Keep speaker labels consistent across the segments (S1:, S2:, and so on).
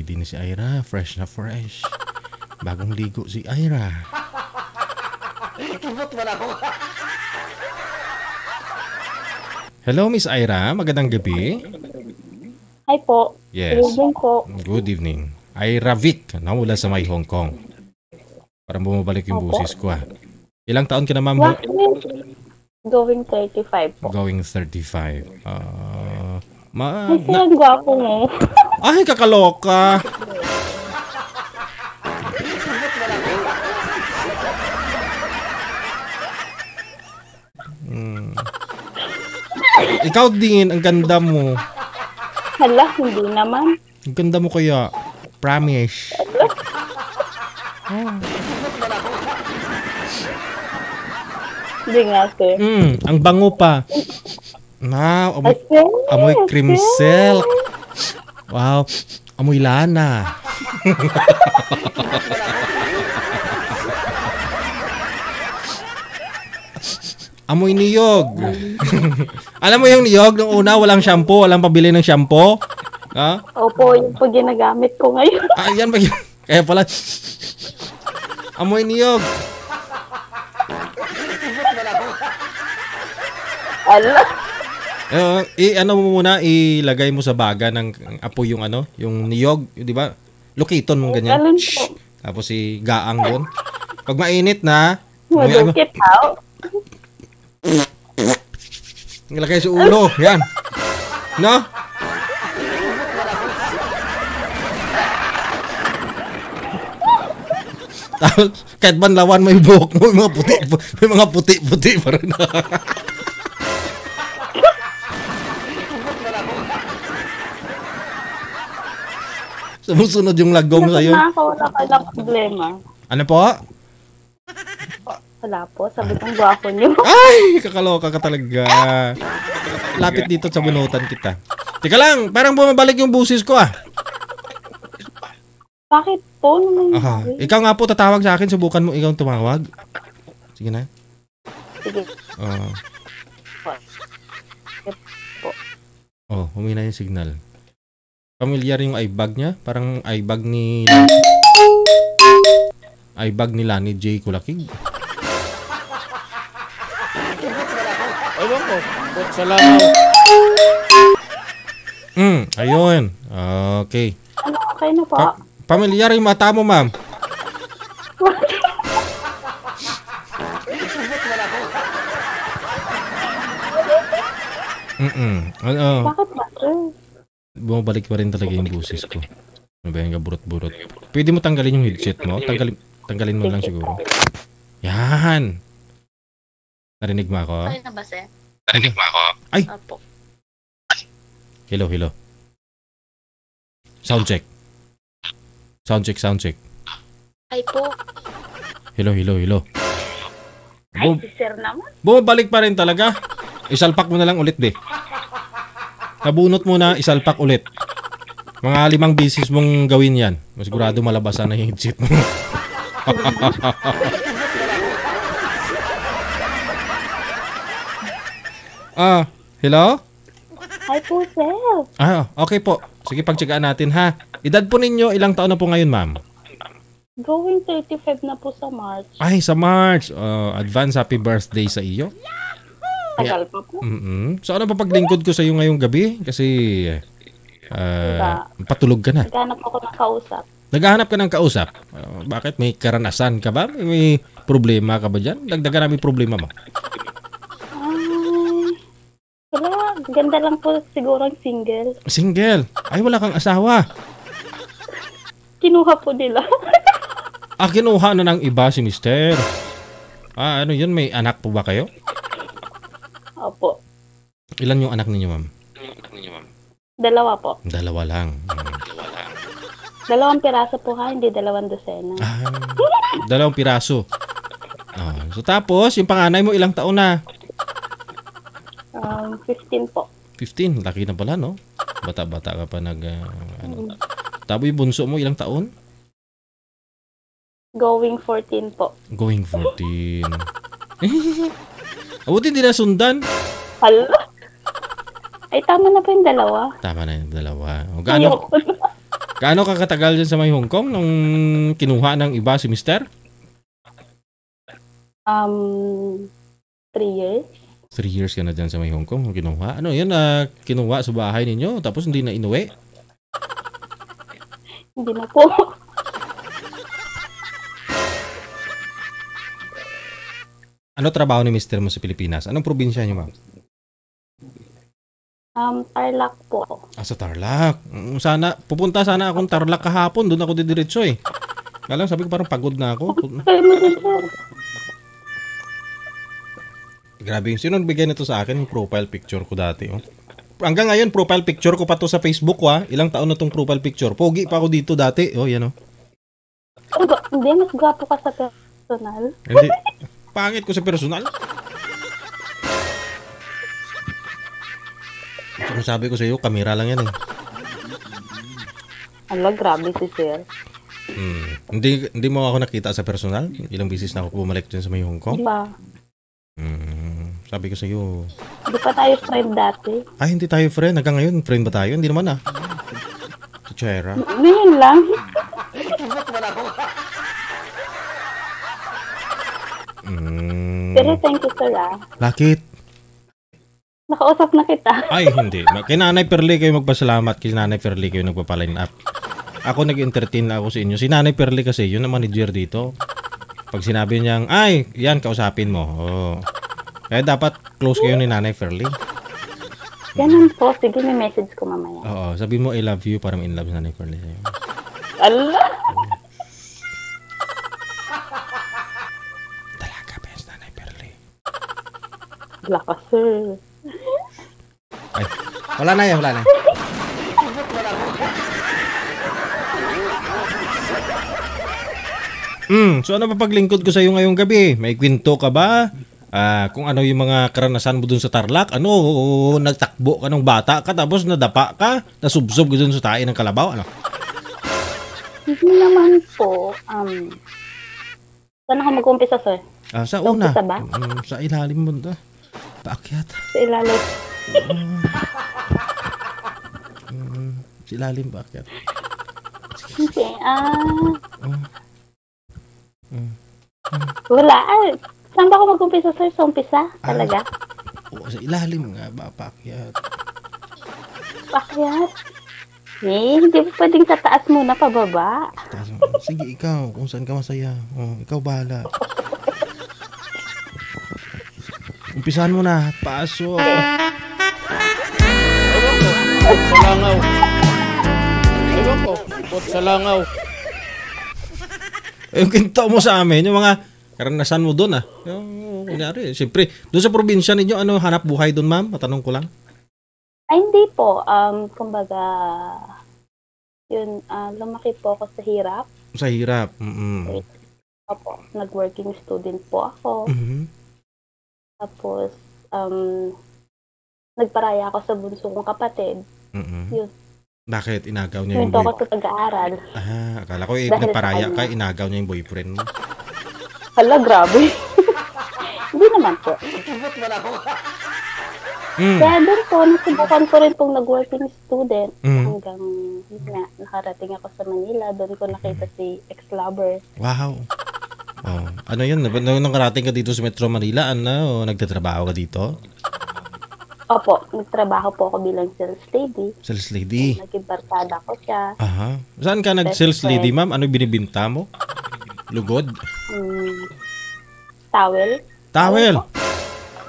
S1: Hindi na si Ira. Fresh na fresh. Bagong ligo si Ira.
S2: Tubot mo na ako.
S1: Hello, Miss Ira. Magandang gabi.
S3: Hi po.
S1: Yes.
S3: Good evening po.
S1: Good evening. Ira Vic, na mula sa may Hong Kong. Parang bumabalik yung
S3: Opo.
S1: busis ko ah. Ilang taon ka na ma'am?
S3: What? Going 35 po.
S1: Going 35. Ah, ma
S3: Ay,
S1: na-
S3: ang gwapo mo.
S1: Ay, kakaloka. Hmm. Ikaw din, ang ganda mo.
S3: Hala, hindi naman.
S1: Ang ganda mo kaya. Promise.
S3: Hindi nga, sir.
S1: Hmm, ang bango pa. Wow, amoy, amoy cream silk. Wow, amoy lana. amoy niyog. Alam mo yung niyog, nung una walang shampoo, walang pabili ng shampoo. Ha?
S3: Opo, yun po ginagamit ko ngayon.
S1: Ah, yan ba yun? Kaya pala, amoy niyog.
S3: Ala.
S1: Eh, i ano mo muna, ilagay mo sa baga ng apoy yung ano, yung niyog, di ba? Locaton mo ganyan.
S3: Ganun
S1: Shh.
S3: po.
S1: Tapos si gaang doon. Pag mainit na,
S3: Madukit out.
S1: ilagay sa ulo. Yan. No? Tapos, kahit banlawan may buhok mo, may mga puti, may mga puti-puti pa rin. Sumusunod yung sa'yo.
S3: Na ako, wala ka ng problema.
S1: Ano po?
S3: Wala po, sabi kong gwapo niyo.
S1: Ay, kakaloka ka talaga. Lapit dito sa bunutan kita. Teka lang, parang bumabalik yung busis ko ah.
S3: Bakit po? Ano
S1: Aha. Ikaw nga po tatawag sa akin, subukan mo ikaw tumawag. Sige na.
S3: Sige.
S1: Oh.
S3: Po.
S1: Oh, humina yung signal. Familiar yung iBag niya? Parang iBag ni... iBag ni Lani J. Kulakig. Ewan ko. Ba't sa? Hmm, ayun. Okay.
S3: Ano, okay na po.
S1: Pa- familiar yung mata mo, ma'am. Mm-mm. Ano,
S3: Bakit ba?
S1: Bumabalik pa rin talaga yung busis ko. Ano ba yung kaburot-burot? Pwede mo tanggalin yung headset mo? Tanggalin, tanggalin mo lang siguro. Yan! Narinig mo ako?
S4: Okay na ba, sir?
S1: Narinig mo ako? Ay!
S4: Opo.
S1: Hello, hello. Sound check. Sound check, sound check.
S4: Ay po.
S1: Hello, hello, hello.
S3: Ay,
S1: Bum-
S3: si sir naman.
S1: bumabalik pa rin talaga. Isalpak mo na lang ulit, be. Nabunot mo na, isalpak ulit. Mga limang bisis mong gawin yan. Masigurado malabasan na yung headset mo. ah, hello?
S3: Hi po, sir.
S1: Ah, okay po. Sige, pagtsagaan natin ha. Edad po ninyo, ilang taon na po ngayon, ma'am?
S3: Going 35 na po sa March.
S1: Ay, sa March. Uh, advance happy birthday sa iyo.
S3: Tagal pa po.
S1: mm So ano pa paglingkod ko sa iyo ngayong gabi? Kasi uh, patulog ka na.
S3: Naghanap ako ng kausap.
S1: Naghahanap ka ng kausap. Uh, bakit? May karanasan ka ba? May, may problema ka ba dyan? Dagdagan namin problema mo.
S3: Ay, wala. Ganda lang po siguro ang single.
S1: Single. Ay, wala kang asawa.
S3: Kinuha po nila.
S1: Ah, kinuha na ng iba si mister. Ah, ano yun? May anak po ba kayo?
S3: Opo.
S1: Ilan yung anak ninyo, ma'am?
S3: Dalawa po.
S1: Dalawa lang. Hmm.
S3: Dalawang piraso po ha, hindi dalawang dosena.
S1: Ah, dalawang piraso. Ah, so tapos, yung panganay mo ilang taon na?
S3: Um, 15 po.
S1: 15. Laki na pala, no? Bata-bata ka pa nag... ah, ano. Tapos yung bunso mo ilang taon?
S3: Going 14 po.
S1: Going 14. Abuti hindi na sundan.
S3: Hala. Ay, tama na po yung dalawa.
S1: Tama na yung dalawa. O gaano. Gaano ka katagal dyan sa may Hong Kong nung kinuha ng iba si Mister?
S3: Um, three years.
S1: Three years ka na dyan sa may Hong Kong nung kinuha. Ano yun na kinuha sa bahay ninyo tapos hindi na inuwi?
S3: Hindi na po.
S1: Ano trabaho ni Mister mo sa Pilipinas? Anong probinsya niyo, ma'am?
S3: Um, Tarlac po.
S1: Ah, sa Tarlac. Mm, Sana, pupunta sana akong Tarlac kahapon. Doon ako didiretso eh. Lang, sabi ko parang pagod na ako. Grabe, sino nagbigay nito sa akin? Yung profile picture ko dati, oh. Hanggang ngayon, profile picture ko pa to sa Facebook ko, ah. Ilang taon na tong profile picture. Pogi pa ako dito dati. Oh, yan, oh.
S3: Hindi, mas gwapo ka sa personal.
S1: Hindi. Pangit ko sa personal. Kung sabi ko sa iyo, kamera lang yan eh.
S3: Ala, grabe si sir.
S1: Hmm. Hindi, hindi mo ako nakita sa personal. Ilang bisis na ako bumalik dyan sa may Hong Kong.
S3: Diba?
S1: Hmm. Sabi ko sa iyo,
S3: Di pa tayo friend dati.
S1: ay hindi tayo friend. Hanggang ngayon, friend ba tayo? Hindi naman ah. Si Chera.
S3: Ngayon lang.
S1: Hmm.
S3: Pero thank you, sir, ah.
S1: Bakit?
S3: Nakausap na kita.
S1: Ay, hindi. Ma- Kay Nanay Perli kayo magpasalamat. Kay Nanay Perli kayo nagpapaline up. Ako nag-entertain na ako sa inyo. Si Nanay Perli kasi, yun ang manager dito. Pag sinabi niyang, ay, yan, kausapin mo. Oh. Kaya dapat close kayo ni Nanay Perli.
S3: Ganun po. Sige, may message ko mamaya.
S1: Oo, sabi mo I love you para in love si Nanay Perli sa'yo.
S3: Ala! Lakas, sir.
S1: Ay, wala na yan, wala na. Hmm, so ano pa paglingkod ko sa iyo ngayong gabi? May kwento ka ba? Ah, kung ano yung mga karanasan mo dun sa Tarlac? Ano, nagtakbo ka ng bata ka tapos nadapa ka, nasubsob ka dun sa tae ng kalabaw? Ano?
S3: Hindi naman po. Um, saan ako mag-umpisa, sir?
S1: Ah, sa
S3: Sa
S1: una,
S3: umpisa ba?
S1: mm, sa ilalim mo na. Paakyat.
S3: Sa ilalim.
S1: Mm, sa ilalim, paakyat.
S3: Hindi, ah...
S1: Mm.
S3: Wala. Ay, saan ba ako mag-umpisa, sir? Sa umpisa? Talaga?
S1: Oo, sa ilalim nga ba, paakyat.
S3: Pakyat? Eh, hindi pa pwedeng sa taas muna, pababa.
S1: Mo. Sige, ikaw, kung saan ka masaya. Oh, ikaw bahala. Umpisahan mo na. Pasok.
S2: Pot sa langaw. Ewan ko, pot sa langaw.
S1: Eh, Yung kinto mo sa amin, yung mga karanasan mo doon ah. Yung, kunyari, siyempre, doon sa probinsya ninyo, ano hanap buhay doon ma'am? Matanong ko lang.
S3: Ay, hindi po. Um, kumbaga, yun, ah, lumaki po ako sa hirap.
S1: Sa hirap. Mm-mm.
S3: Opo, nag-working student po ako.
S1: Mhm.
S3: Tapos, um, nagparaya ako sa bunso kong kapatid. Yun.
S1: Bakit inagaw niya yung
S3: Kwento ako
S1: boyfriend?
S3: sa pag-aaral.
S1: Ah, akala ko eh,
S3: Dahil
S1: nagparaya ka, inagaw niya yung boyfriend mo.
S3: Hala, grabe. hindi naman po.
S1: Mm.
S3: Kaya doon po, nasubukan ko rin pong nag-working student.
S1: Mm.
S3: Hanggang, nga, nakarating ako sa Manila. Doon ko nakita si ex-lover.
S1: Wow. Oh, ano yun? Nung nakarating ka dito sa Metro Manila, ano, nagtatrabaho ka dito?
S3: Opo, nagtrabaho po ako bilang sales lady.
S1: Sales lady.
S3: Naging barkada ko siya.
S1: Aha. Saan ka nag-sales lady, ma'am? Ano binibinta mo? Lugod?
S3: Um, towel.
S1: Towel.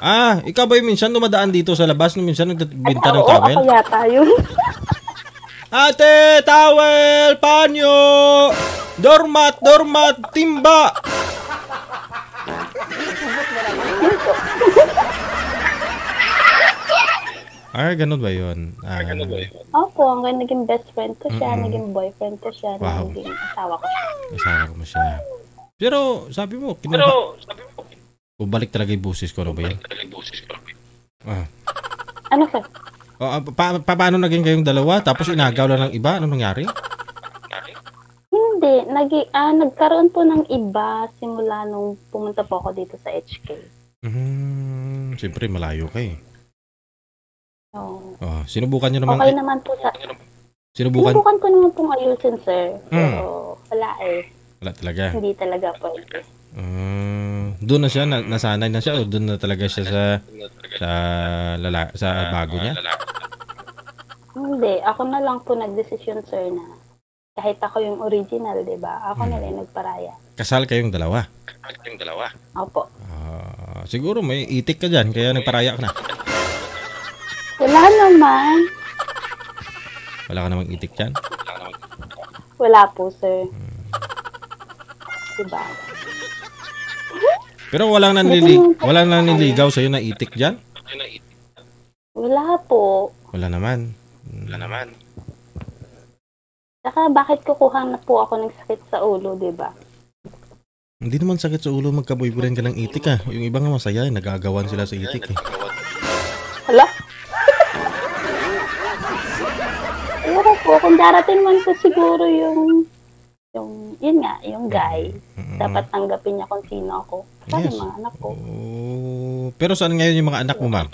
S1: Ah, ikaw ba yung minsan dumadaan dito sa labas nung minsan nagbibinta ng
S3: oo,
S1: towel?
S3: ako yata yun.
S1: Ate, towel, panyo, dormat, dormat, timba. Ay, ganun ba yun? Ah,
S3: Opo, hanggang naging best friend ko siya,
S1: Mm-mm.
S3: naging boyfriend ko siya,
S1: Wow.
S3: naging asawa ko siya.
S1: Kasama ko mo siya. Pero, sabi mo, kinuha. Pero, sabi mo, Bumalik talaga yung busis ko, ano ba yan? Ah.
S3: Ano sir?
S1: O, ah, pa, pa, paano naging kayong dalawa? Tapos inagaw lang ng iba? Ano nangyari?
S3: Hindi, nagi, ah, nagkaroon po ng iba simula nung pumunta po ako dito sa HK.
S1: Hmm, siyempre malayo ka eh.
S3: So,
S1: Oh, sinubukan nyo naman,
S3: okay naman po sa...
S1: Sinubukan?
S3: Sinubukan ko naman pong ayusin, sir.
S1: Mm.
S3: Pero wala eh.
S1: Wala talaga.
S3: Hindi talaga pwede.
S1: Mm, doon na siya, na, nasanay na siya o doon na talaga siya sa sa lala, sa bago niya?
S3: Hindi. Ako na lang po nagdesisyon, sir, na kahit ako yung original, di ba? Ako na lang yung nagparaya.
S1: Kasal kayong dalawa.
S3: Opo.
S1: Ah, siguro may itik ka dyan, kaya nagparaya ka na.
S3: Wala naman.
S1: Wala ka namang itik dyan.
S3: Wala po, sir. Diba?
S1: Pero walang nanlilig, walang nanliligaw sa'yo na itik dyan?
S3: Wala po.
S1: Wala naman.
S3: Saka bakit kukuha na po ako ng sakit sa ulo, di ba?
S1: Hindi naman sakit sa ulo magka-boyfriend ka ng itik ah. Yung iba nga masaya, eh, nagagawan sila sa itik eh.
S3: Hala? Ewan po, kung darating man po siguro yung, yung, yun nga, yung guy,
S1: Mm.
S3: dapat tanggapin niya kung sino ako. Sana
S1: Yes.
S3: yung mga anak ko.
S1: Oh, pero saan ngayon yung mga anak mo, ma'am?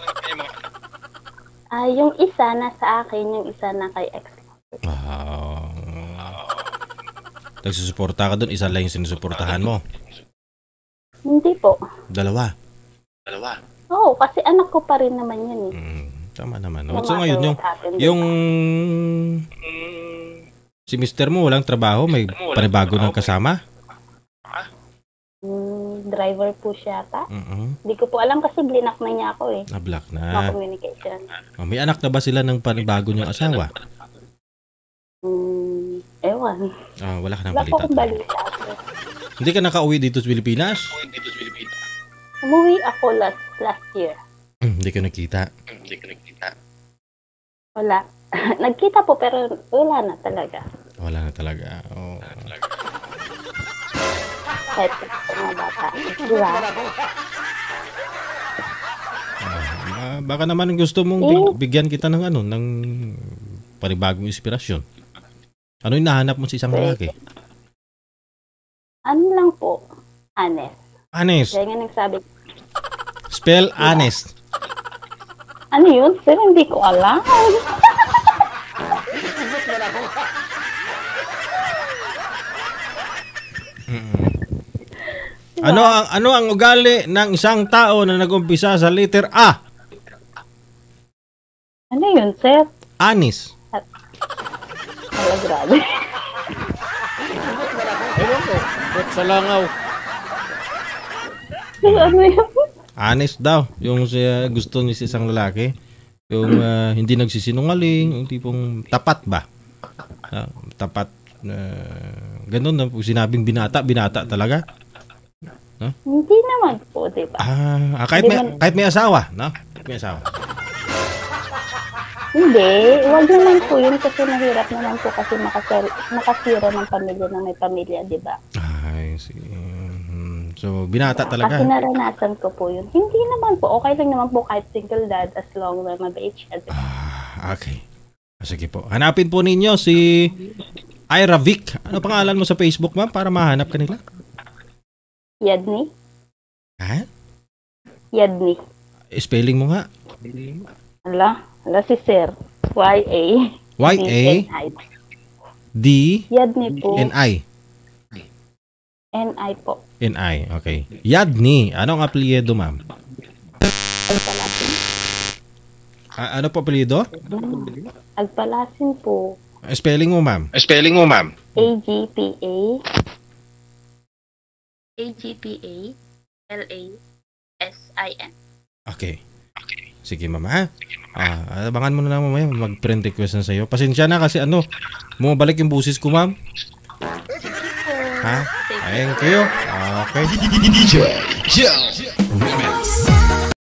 S3: Ah, yung isa nasa akin, yung isa na kay ex.
S1: Nagsusuporta ka doon, isa lang yung sinusuportahan mo.
S3: Hindi po.
S1: Dalawa.
S3: Oo, kasi anak ko pa rin naman yun eh.
S1: Mm, tama naman.
S3: No
S1: No? So ngayon, yung, yung si mister mo walang trabaho, may panibago ng kasama?
S3: Mm, driver po siya ata.
S1: Mm
S3: Hindi ko po alam kasi blinak na niya ako eh.
S1: Na-block
S3: No
S1: na.
S3: communication.
S1: Oh, may anak na ba sila ng panibago niyong asawa?
S3: Ewan.
S1: Ah, wala ka ng
S3: Wala po
S1: balita.
S3: akong balita.
S1: Hindi ka nakauwi dito sa Pilipinas?
S3: Umuwi ako last last year.
S1: Hmm, Hindi ko nakita.
S3: Wala. Nagkita po pero wala na talaga.
S1: Wala na talaga. Oh.
S3: Kahit sa mga bata. Diba?
S1: Ah, baka naman gusto mong big- bigyan kita ng ano, ng panibagong inspirasyon. Ano yung nahanap mo sa isang lalaki?
S3: Ano lang po? Honest.
S1: Honest.
S3: Kaya nga nagsabi,
S1: Spell honest.
S3: ano yun? Sir, hindi ko alam.
S1: Ano ang ano ang ugali ng isang tao na nagumpisa sa letter A?
S3: Ano yun, sir?
S1: Honest.
S3: Wala, grabe.
S2: Ewan ko. Ba't sa langaw?
S3: ano yun?
S1: Honest daw. Yung siya gusto ni sa isang lalaki. Yung ah, hindi nagsisinungaling, yung tipong tapat ba? Ah, tapat na ganun na pag sinabing binata, binata talaga.
S3: Hindi naman po, di ba?
S1: Ah, ah, kahit may kahit may asawa, no? Kahit May asawa.
S3: Hindi, wag naman po yun kasi mahirap naman po kasi makasira, makasira ng pamilya ng may pamilya, di ba?
S1: Ay, sige. Hmm, So, binata
S3: Kasi
S1: talaga.
S3: naranasan ko po yun. Hindi naman po, okay lang naman po kahit single dad as long na mabait siya.
S1: Ah, okay. Sige po. Hanapin po ninyo si Ira Vic. Ano pangalan mo sa Facebook, ma'am, para mahanap ka nila?
S3: Yadni?
S1: Ha?
S3: Yadni.
S1: Spelling mo nga.
S3: Ala, ala si Sir. Y-A.
S1: Y-A-D-N-I.
S3: D-N-I. Yadni po. N-I po.
S1: N-I. Okay. Yadni. Anong apelyido, ma'am?
S3: Agpalasin.
S1: Ah, ano po apelyido?
S3: Agpalasin po.
S1: Spelling mo, ma'am.
S3: A-G-P-A. A-G-P-A. L-A-S-I-N.
S1: Okay. Sige, ma'am, ha? Ah, abangan mo na lang mamaya. Mag-friend request na sa'yo. Pasensya na kasi ano, bumabalik yung busis ko, ma'am. Ha? Thank you. Okay.